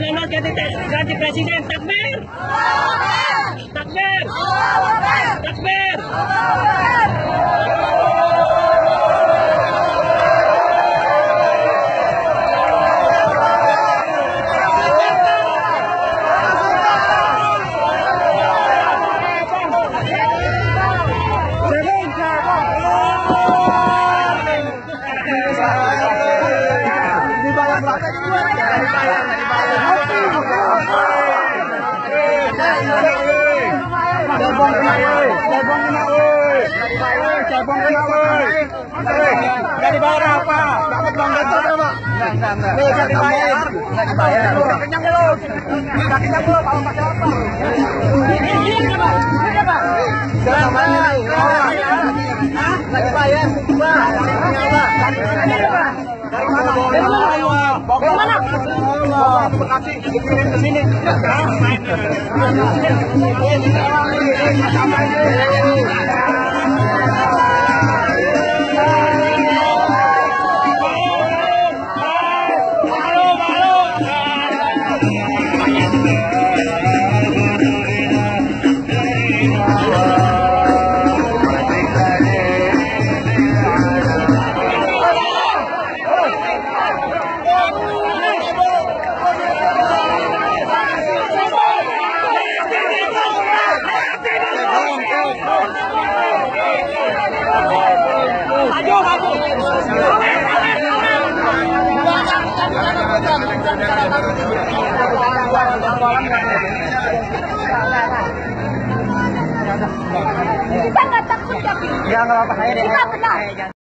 lolos ganti, ganti presiden. Takbir! Takbir! Takbir! Cebong kena woi, cebong kena woi. Cebong kena woi. Enggak dibayar apa? Dapat bang gantung apa? Enggak, enggak, enggak. Enggak dibayar. Enggak dibayar. Enggak kenyang belum? Enggak kenyang belum? Kalau pakai apa? Ini apa? Ini apa? Jangan main. Enggak dibayar. Pak, ini Allah, Bekasi dikirim. Kita nggak takut ya. Ya. Kita benar.